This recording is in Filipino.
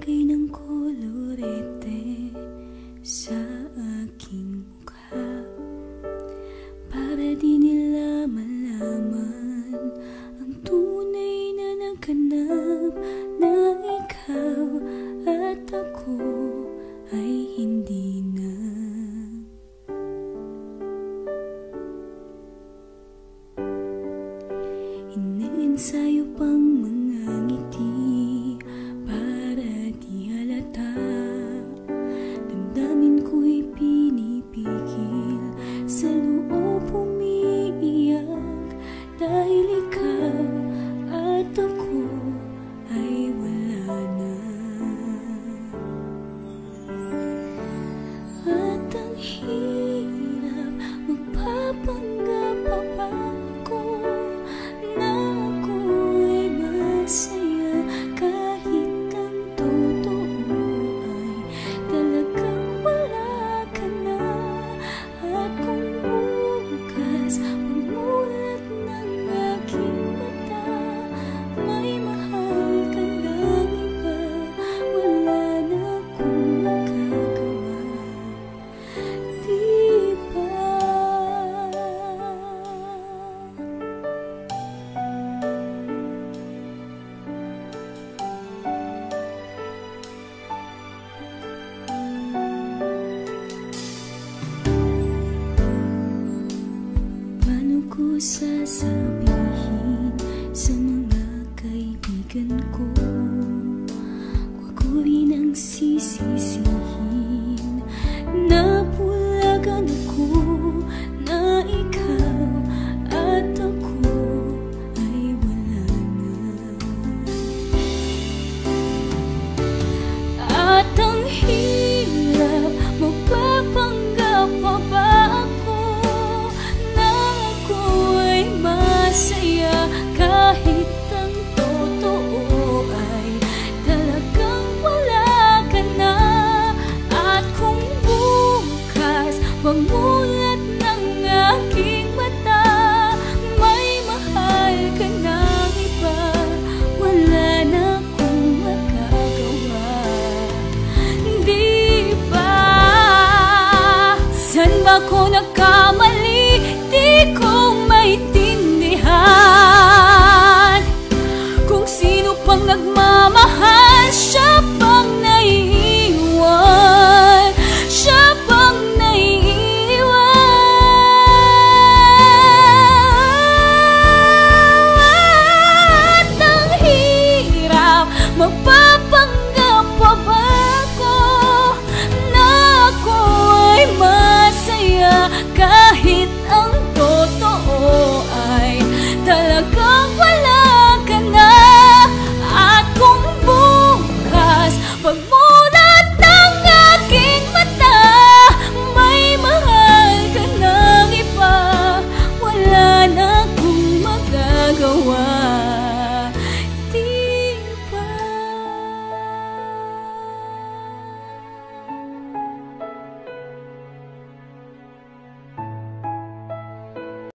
maglagay ng kolorete sa aking mukha. Para di nila malaman ang tunay na naganap na ikaw at ako ay hindi na. Ineensayo pang mga ngiti. sasabihin sa mga Pamungat ng aking mata May mahal ka ng iba Wala na akong makagawa Di ba? San ba ko nagkamali?